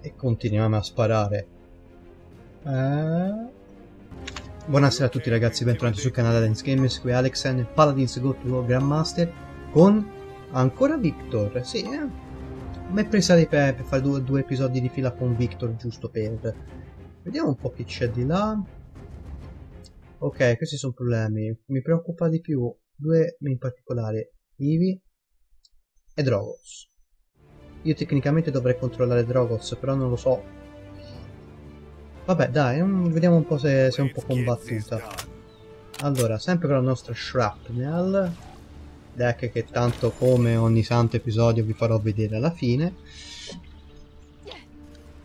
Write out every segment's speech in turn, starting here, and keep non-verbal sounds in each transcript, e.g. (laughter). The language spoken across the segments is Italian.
E continuiamo a sparare. Eh... Buonasera a tutti ragazzi, bentornati sul canale Dance Games, qui Alexen, Paladins Go to Grandmaster con ancora Victor, sì, eh. Mi è presa di pe per fare due, due, episodi di fila con Victor, giusto per... Vediamo un po' chi c'è di là. Ok, questi sono problemi. Mi preoccupa di più due in particolare, Ivi e Drogos. Io tecnicamente dovrei controllare Drogos, però non lo so. Vabbè, dai, vediamo un po' se, se è un po' combattuta. Allora, sempre con la nostra Shrapnel deck che tanto come ogni santo episodio vi farò vedere alla fine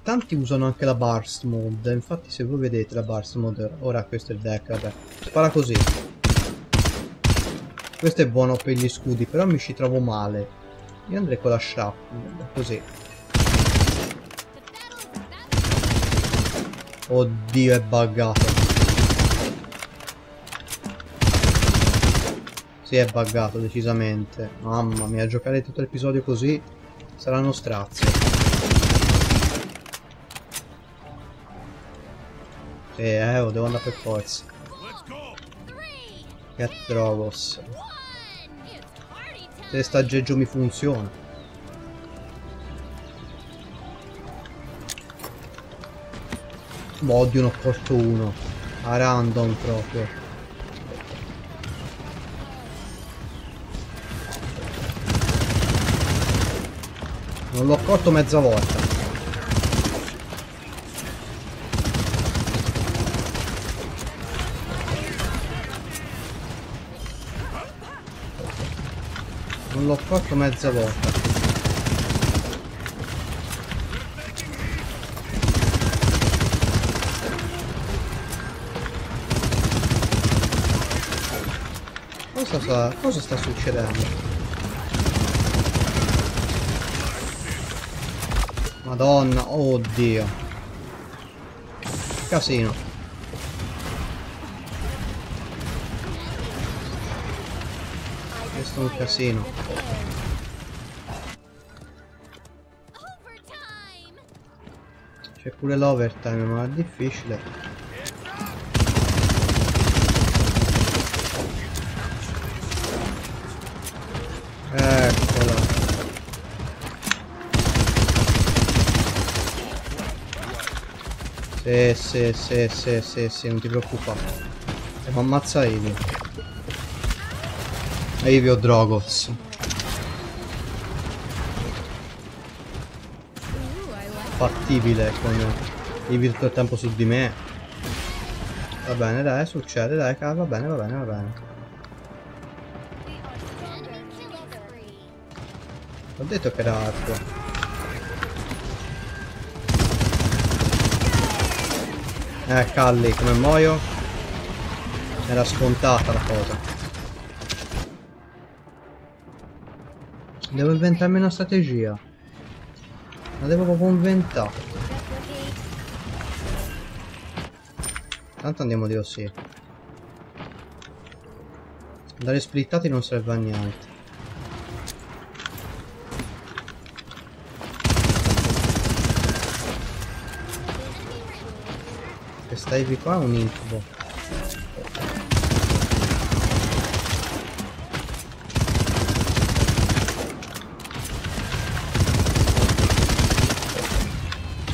tanti usano anche la burst mode infatti se voi vedete la burst mode ora questo è il deck vabbè spara così questo è buono per gli scudi però mi ci trovo male io andrei con la shrapnel così oddio è buggato Si è buggato decisamente. Mamma mia, giocare tutto l'episodio così sarà uno strazio. Eh, oh, devo andare per forza. Che Drogos. Se sta aggeggio mi funziona. Odio un porto uno. A random proprio. Non l'ho cotto mezza volta. Non l'ho cotto mezza volta. Cosa sta, cosa sta succedendo? Madonna, oddio. Casino. Un casino. C'è pure l'overtime, ma è difficile. Eccola. Sì, sì, sì, sì, sì, sì, non ti preoccupare. E mi ammazza Evi. Evi o Drogoz. Fattibile con tutto il tempo su di me. Va bene, dai, succede, dai, va bene, va bene, va bene. Ho detto che era arco. Eh, Calli, come muoio? Era scontata la cosa. Devo inventarmi una strategia. La devo proprio inventare. Tanto andiamo di così. Andare splittati non serve a niente. Questa Ivy qua è un incubo.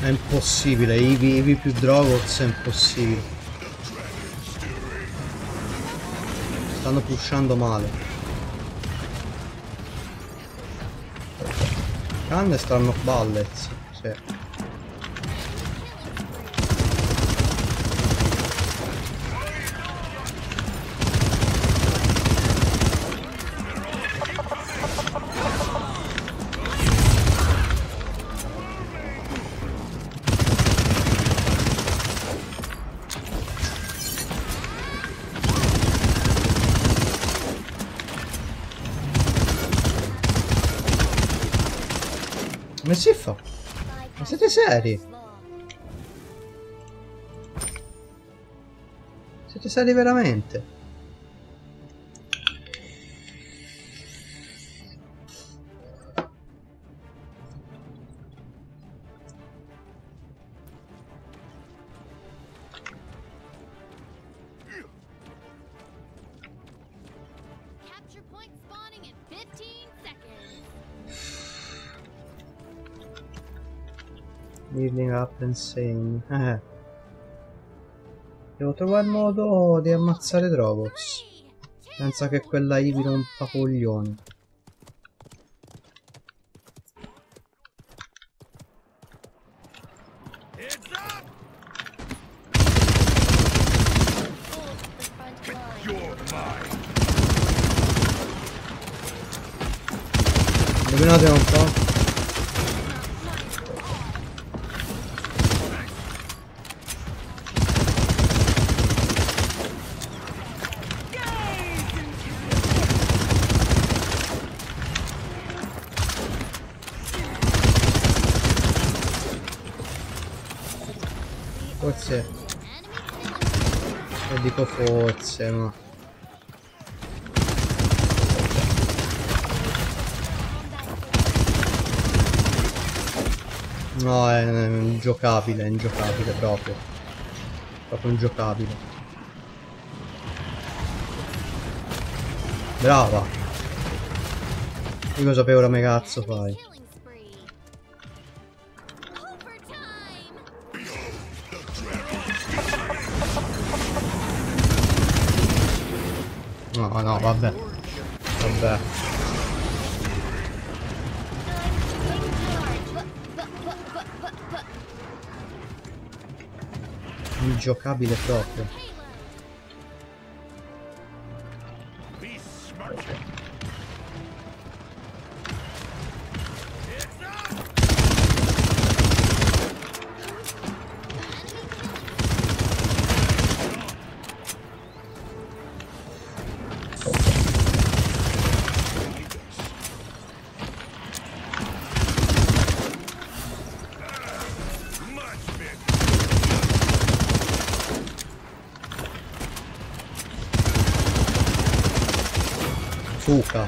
È impossibile, Ivy, Ivy più Drogoz è impossibile. Stanno pushando male. Canne stanno ballets, sì. Come si fa? Ma siete seri? Siete seri veramente? Up and. Eh. Devo trovare il modo di ammazzare Drogox. Senza che quella Ivy rompa coglioni. Forse, e dico forse, ma... No, è, ingiocabile, è ingiocabile proprio. Proprio ingiocabile. Brava! Io sapevo ora me cazzo fai. Ingiocabile proprio. 十五的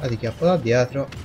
La ti da dietro.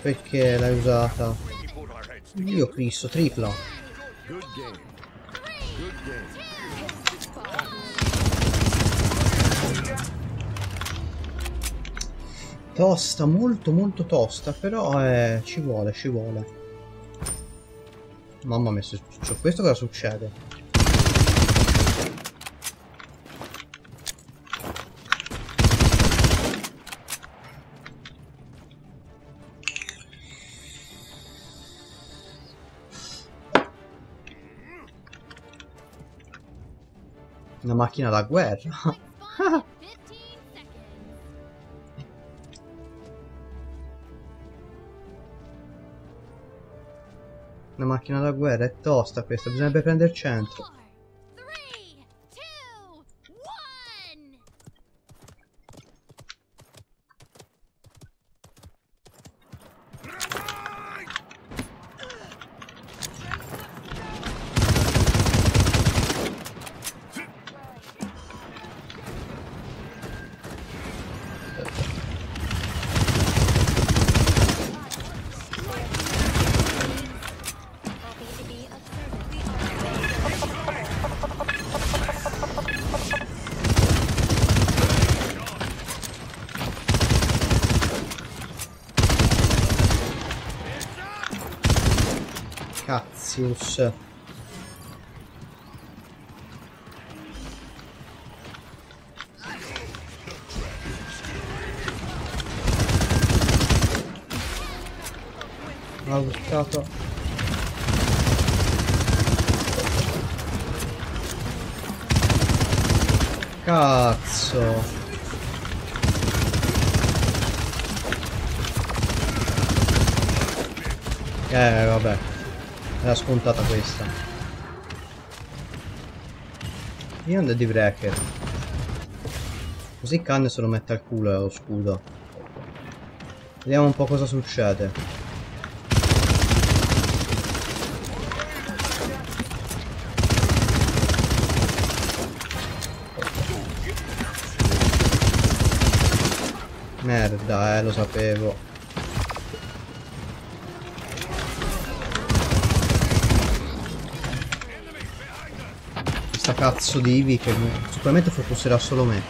Perché l'hai usata? Dio Cristo, tripla. Tosta, molto molto tosta, però eh, ci vuole, ci vuole. Mamma mia, c'è questo cosa succede? Una macchina da guerra. (laughs) Una macchina da guerra è tosta questa, bisognerebbe prendere il centro. Cazzius. Ha urtato. Cazzo. Eh, vabbè. Era scontata questa. Beyond di Breaker. Così Khan se lo mette al culo lo scudo. Vediamo un po' cosa succede. Merda, eh, lo sapevo. Cazzo di Ivy che sicuramente focusserà solo me.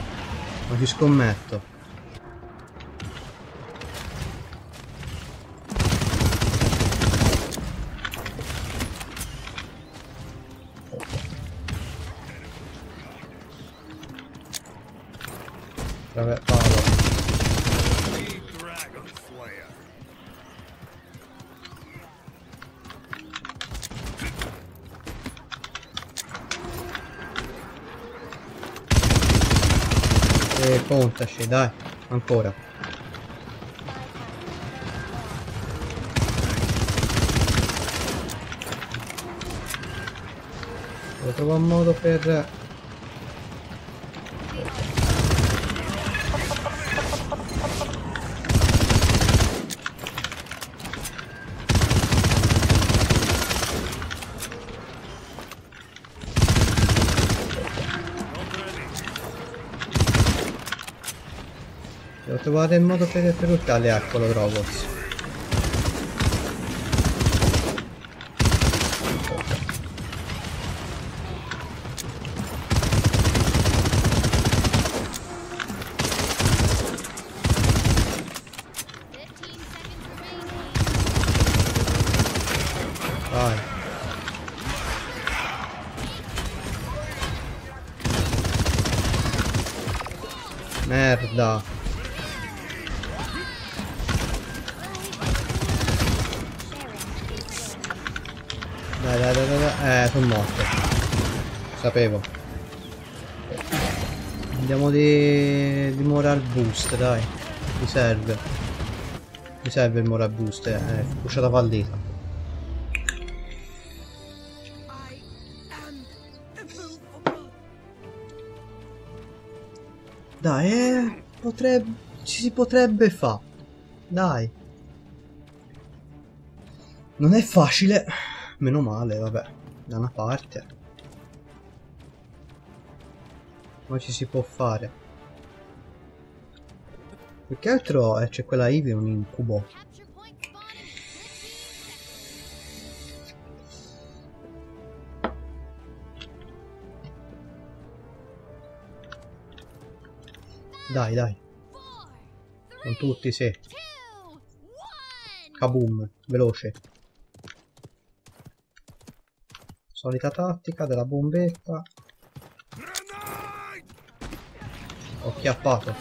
Ma ci scommetto. E contaci, dai. Ancora. Devo trovare un modo per... Il modo per, per urtarli, eccolo robots. Sapevo. Andiamo di, di moral boost, dai. Mi serve. Mi serve il moral boost, eh. Uscita fallita. Dai, eh, potrebbe, ci si potrebbe fare. Dai. Non è facile. Meno male, vabbè. Da una parte. Ma ci si può fare. Più che altro eh, c'è quella Ivy, un incubo. Capture point spawning in 15 seconds. Dai, dai. Con tutti, sì. Kaboom, veloce. Solita tattica della bombetta. Ho chiappato.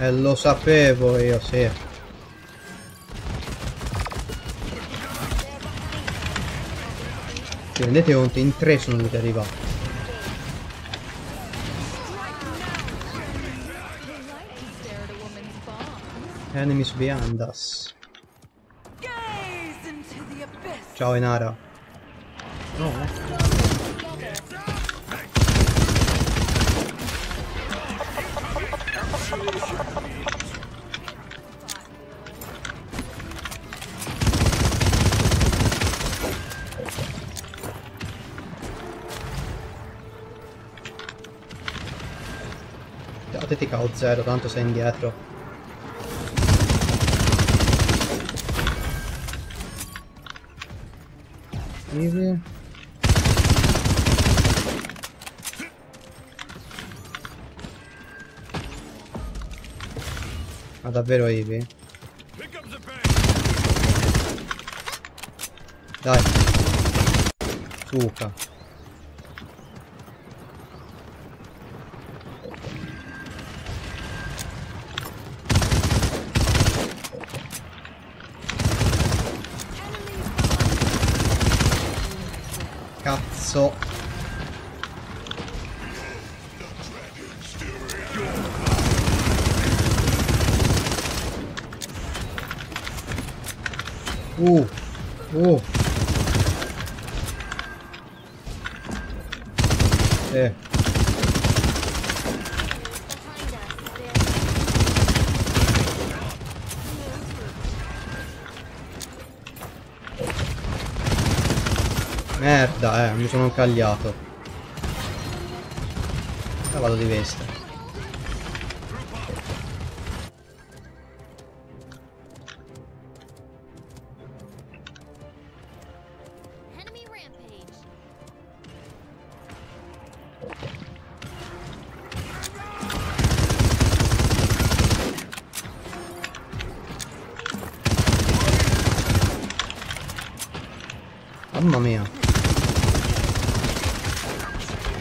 E lo sapevo io, sì. Ti rendete conto? In tre sono dovuti arrivare. Enemies behind us. Ciao Enara. No. Te ti cao zero, tanto sei indietro. Easy. Ma davvero Eevee? Dai. Suca. Eh. Merda, eh, mi sono incagliato. Ora vado di veste. Mamma mia.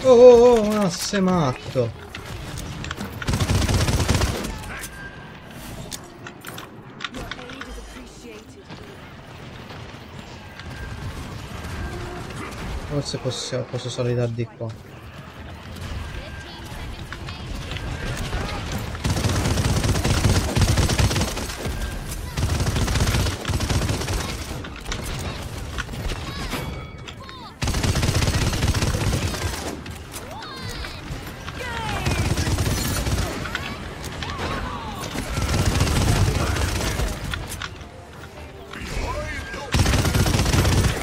Oh, oh, oh, un asse matto. Forse posso, posso salire di qua.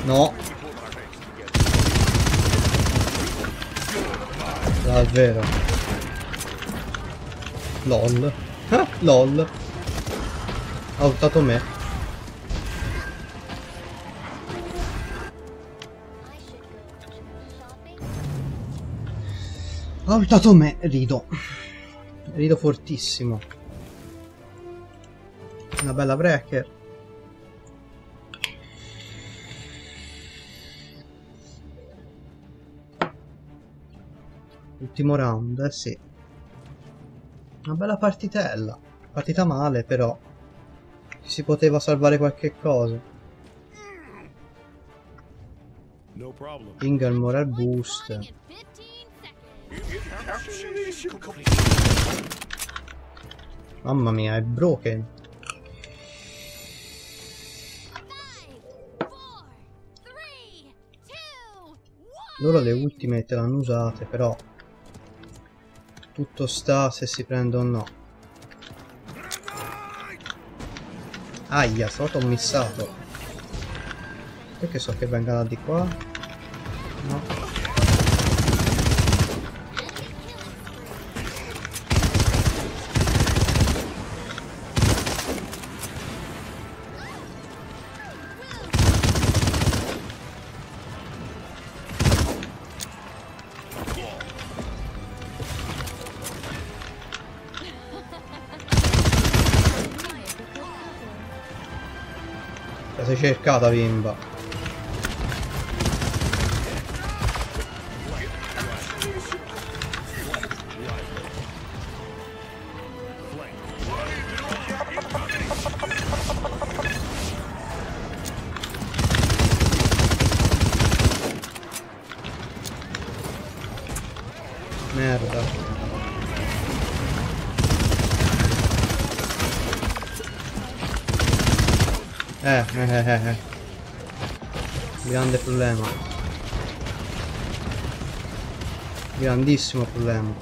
No. Davvero. LOL. Ah, LOL. Ha ultato me. Ha ultato me. Rido. Rido fortissimo. Una bella breaker. Ultimo round, eh sì. Una bella partitella. Partita male, però. Si poteva salvare qualche cosa. No problem. Ingal moral boost. Spawning in 15 seconds. Mamma mia, è broken. 5, 4, 3, 2, 1. Loro le ultimate l'hanno usate, però tutto sta se si prende o no. Aia, stavolta ho missato. Perché so che vengano di qua? No. Cercata, bimba. Merda. Eh, eh, eh, eh. Grande problema. Grandissimo problema.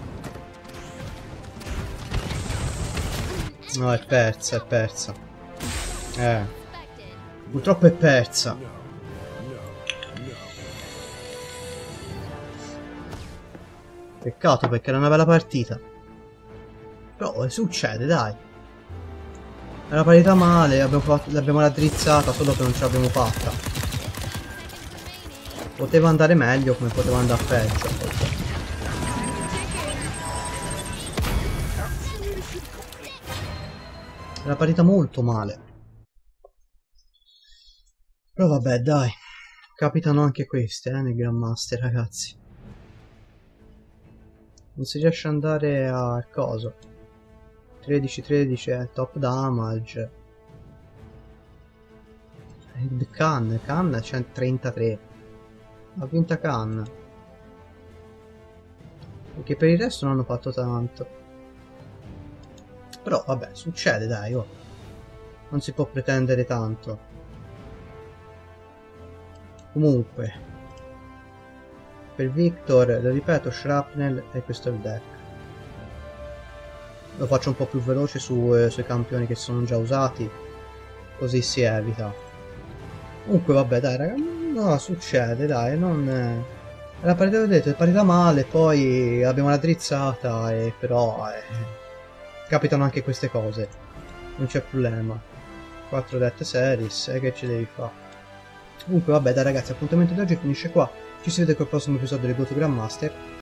No, è persa, è persa. Eh, purtroppo è persa. Peccato perché era una bella partita. Però succede, dai. Era partita male, l'abbiamo raddrizzata, solo che non ce l'abbiamo fatta. Poteva andare meglio come poteva andare peggio. Era partita molto male. Però vabbè, dai. Capitano anche queste, eh, nel Grandmaster, ragazzi. Non si riesce ad andare al coso. 13-13 è top damage. Il Khan, Khan c'è 33. Ha vinta Khan. Perché per il resto non hanno fatto tanto. Però vabbè, succede dai, oh. Non si può pretendere tanto. Comunque. Per Victor, lo ripeto, Shrapnel e questo è il deck. Lo faccio un po' più veloce su, eh, sui campioni che sono già usati. Così si evita. Comunque vabbè dai raga, no succede dai, non... eh, La partita detto, è partita male, poi l'abbiamo raddrizzata e però... eh, capitano anche queste cose. Non c'è problema. 4 death series, e che ci devi fare? Comunque vabbè dai ragazzi, l'appuntamento di oggi finisce qua. Ci si vede col prossimo episodio di Go to Grandmaster.